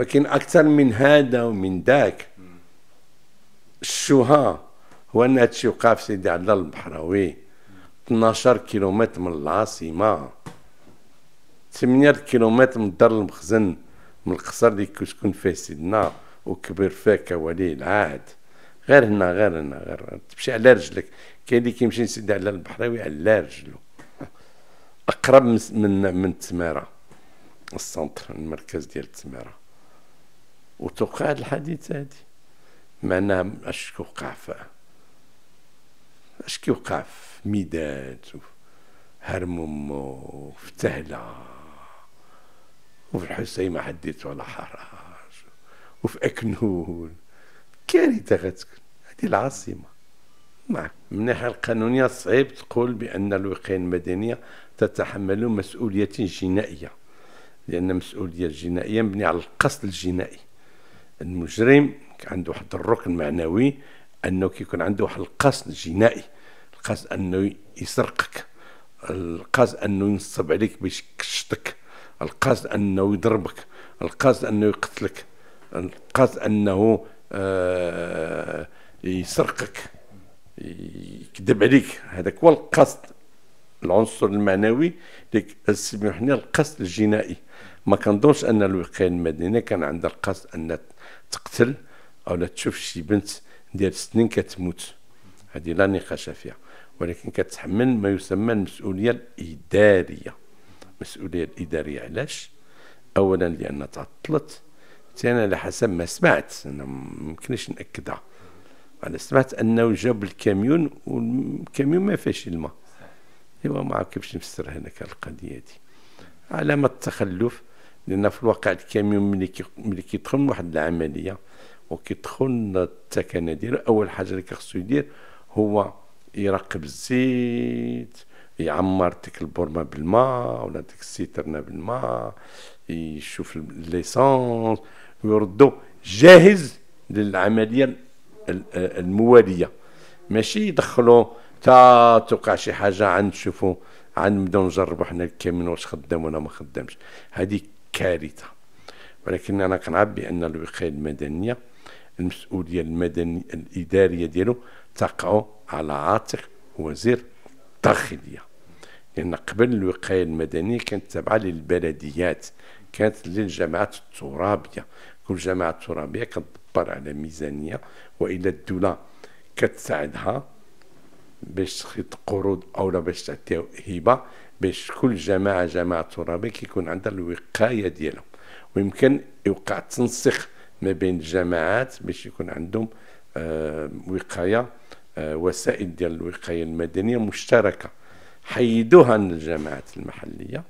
ولكن أكثر من هذا ومن ذاك الشوها هو أن هادشي وقع في سيدي الله البحراوي. 12 كيلومتر من العاصمة 8 كيلومتر من دار المخزن من القصر اللي كتكون فيه سيدنا وكبر فيه كولي العهد. غير هنا غير هنا غير تمشي على رجلك. كاين اللي كيمشي سيدي على البحراوي على رجلو أقرب من من تمارة السنتر المركز ديال وتوقع الحديث هادي معناها اش كيوقع في اش كيوقع في ميدات هرمومو وفي تهلا وفي الحسيمة حديت ولا حراج وفي أكنون. كارثة غتكون. هذه العاصمة. نعم. من الناحية القانونية صعيب تقول بأن الوقاية المدنية تتحمل مسؤولية جنائية لأن المسؤولية الجنائية مبنية على القصد الجنائي. المجرم عنده واحد الركن معنوي أنه كيكون عنده واحد القصد جنائي القصد أنه يسرقك القصد أنه ينصب عليك باش يكشطك القصد أنه يضربك القصد أنه يقتلك القصد أنه آه يسرقك يكذب عليك. هذاك هو القصد العنصر المعنوي اللي سمحنا القصد الجنائي. ما كنظنش أن الوقاية المدنية كان عندها القصد أن تقتل أو لا تشوف شي بنت ديال سنين كتموت. هذه لا نقاش فيها. ولكن كتحمل ما يسمى المسؤولية الإدارية. المسؤوليه الإدارية علاش؟ اولا لأن تعطلت ثانيا على حسب ما سمعت. أنا ممكنش نأكدها. أنا سمعت أنه جاب ال camion وال camion ما فيهش الماء. أيوا ما كيفاش نفسر هناك القضية دي. علامة التخلف لأن في الواقع الكاميون ملي ملي كيدخل واحد العملية وكيدخل لتكنة ديالو أول حاجة اللي خصو يدير هو يراقب الزيت يعمر ديك البورمه بالماء ولا ديك ال citerne بالماء يشوف l'essence ويردو جاهز للعملية الموالية. ماشي يدخلوا تا توقع شي حاجة عند شوفوا عند نبداو نجربوا حنا الكامين واش خدام ولا ما خدامش. هذه كارثة. ولكن أنا كنعرف بأن الوقاية المدنية المسؤولية المدنية الإدارية ديالو تقع على عاتق وزير الداخلية. لأن قبل الوقاية المدنية كانت تابعة للبلديات كانت للجماعات الترابية. كل جماعة ترابية كتدبر على ميزانية وإلى الدولة كتساعدها باش تخيط قروض أو باش تعطيها هبة. باش كل جماعة جماعة ترابيه كيكون عندها الوقاية ديالهم. ويمكن يوقع تنسيق ما بين الجماعات باش يكون عندهم آه وقاية آه وسائل ديال الوقاية المدنية مشتركة. حيدوها من الجماعات المحلية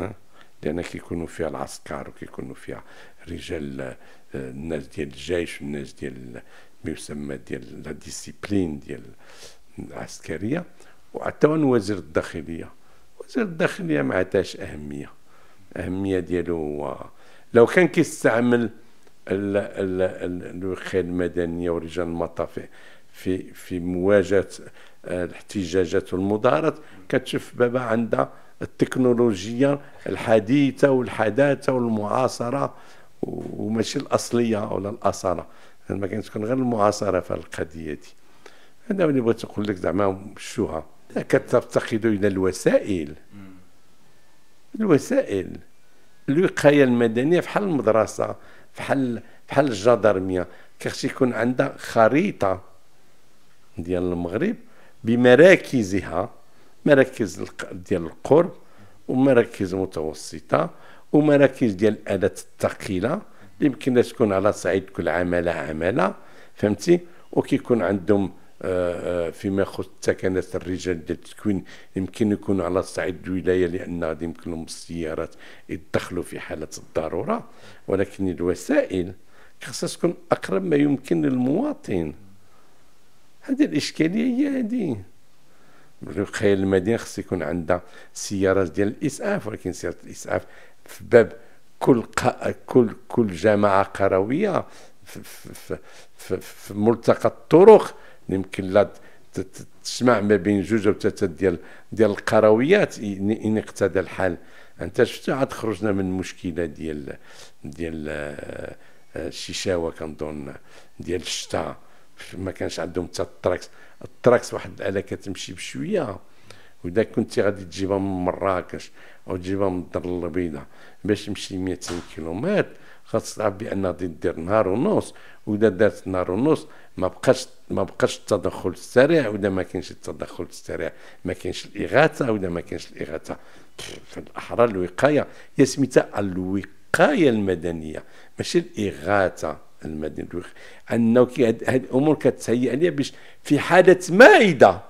آه لأن كيكونوا فيها العسكر وكيكونوا فيها رجال آه الناس ديال الجيش والناس ديال ما يسمى ديال لا ديسيبلين ديال العسكرية. وحتى وزير الداخلية وزير الداخليه ما عطاش أهمية. الاهميه ديالو هو لو كان كيستعمل الوقايه المدنية ورجال المطافي في في مواجهة الاحتجاجات والمظاهرات كتشوف بابا عندها التكنولوجيا الحديثة والحداثة والمعاصرة وماشي الأصلية ولا الاصاله ما كانت تكون غير المعاصرة في القضية دي. هذا اللي بغيت نقول لك زعما شوها. كتفتقد إلى الوسائل. الوسائل الوقاية المدنية بحال المدرسة بحال بحال الجدرمية. كيخص يكون عندها خريطة ديال المغرب بمراكزها مراكز ديال القرب ومراكز متوسطة ومراكز ديال الالات الثقيلة. يمكن تكون على صعيد كل عماله عماله فهمتي؟ وكيكون عندهم فيما يخص سكنات الرجال ديال التكوين يمكن يكونوا على صعيد الولاية لأن غادي يمكن لهم السيارات يدخلوا في حالة الضرورة. ولكن الوسائل خاصها تكون أقرب ما يمكن للمواطن. هذه الإشكالية هي هذه. الوقايه المدينة خص يكون عندها سيارات ديال الإسعاف ولكن سيارة الإسعاف في باب كل قا... كل كل جماعة قروية في, في, في, في ملتقى الطرق. يمكن لا تسمع ما بين جوج أو ثلاثة ديال ديال القرويات ان اقتضى الحال. أنت شفت عاد خرجنا من المشكلة ديال ديال آه، الشيشاوة كنظن ديال الشتاء ما كانش عندهم حتى التراكس. التراكس واحد الآلة كتمشي بشوية. وإذا كنتي غادي تجيبها من مراكش أو تجيبها من الدار البيضاء باش تمشي 200 كيلومتر. خاص تعرف بأن غادي دير نهار ونص. وإذا دارت نهار ونص ما بقاش ما بقاش التدخل السريع وإذا ما كاينش التدخل السريع. ما كاينش الإغاثة وإذا ما كاينش الإغاثة. في الاحرى الوقاية. هي سميتها الوقاية المدنية ماشي الإغاثة المدنية. أنه هذه الأمور كتهيأ لي باش في حالة ما اذا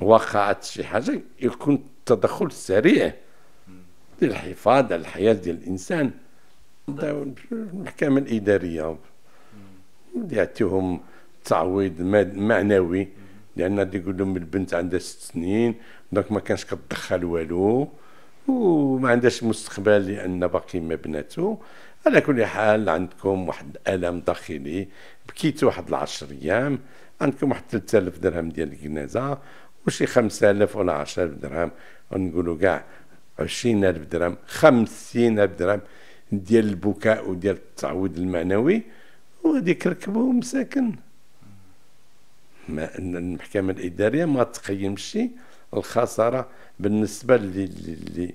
وقعت شي حاجة يكون التدخل سريع. للحفاظ على الحياة ديال الإنسان. المحكمه الاداريه يعطيهم تعويض معنوي. لأن غادي يقول لهم البنت عندها ست سنين دونك ما كانش كتدخل والو وما عندهاش مستقبل لأن باقي ما بناتو. على كل حال عندكم واحد الم داخلي. بكيتو واحد العشر أيام. عندكم واحد 3000 درهم ديال الجنازة. وشي 5000 ولا 10000 درهم؟ ونقولوا كاع 20000 درهم 50000 درهم. ديال البكاء وديال التعويض المعنوي وهذيك ركبوا مساكن. ما المحكمة الإدارية ما تقيمش الخسارة بالنسبة ل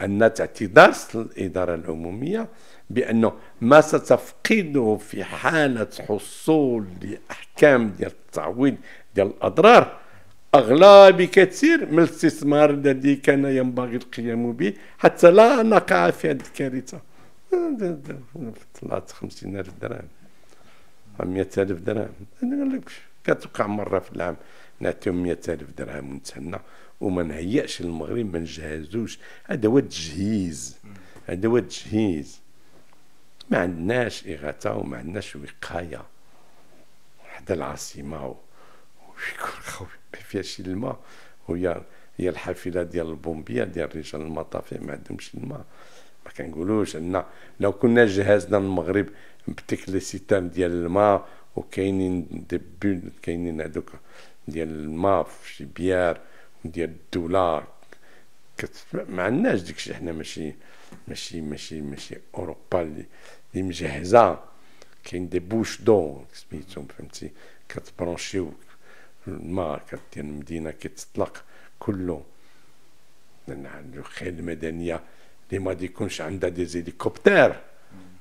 أن تعطي درس للإدارة العمومية بأنه ما ستفقده في حالة حصول لأحكام ديال التعويض ديال الأضرار أغلى بكثير من الاستثمار الذي كان ينبغي القيام به حتى لا نقع في هذه الكارثة. طلعت خمسين ألف درهم مئة ألف درهم. أنا لك كتوقع مرة في العام نعطيهم مئة ألف درهم ونتهنى وما نهيأش المغرب ما نجهزوش. هذا هو التجهيز. هذا هو التجهيز. ما عندناش إغاثة وما عندناش وقاية. حدا العاصمة ويكون فيها شي الماء. وهي هي الحافلة ديال البومبية ديال رجال المطافي ما عندهمش الماء. ما كنقولوش أن لو كنا جهزنا المغرب بديك لي سيتام ديال الماء وكاينين دي بول كاينين هذوك ديال الماء في شي بيار ديال الدولة. ما عندناش ديكشي حنا ماشي ماشي ماشي ماشي أوروبا اللي مجهزة. كاين دي بوش دو سميتهم فهمتي؟ كتبرونشيو الماء ديال المدينة كتطلق كله. الخيل المدنيه اللي ما يكونش عندها دي زيليكوبتر.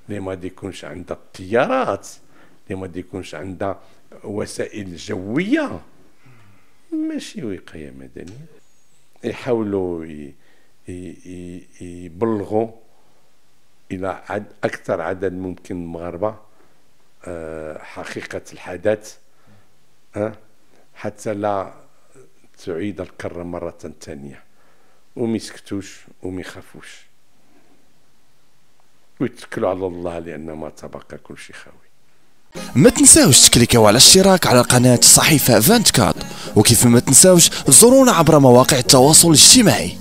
اللي ما يكونش عندها الطيارات. اللي ما يكونش عندها وسائل جوية. ماشي وقاية مدنية. يحاولوا يبلغوا إلى عد أكثر عدد ممكن من المغاربة. آه، حقيقة الحدث. حتى لا تعيد الكره مرة ثانية وما يسكتوش وما يخافوش. ويتكلوا على الله لأن ما تبقى كل شيء خاوي. ما تنساوش تكليكيو على الاشتراك على قناة الصحيفة 24 وكيف ما تنساوش زورونا عبر مواقع التواصل الاجتماعي.